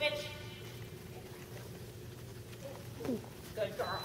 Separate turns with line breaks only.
Switch. Good girl.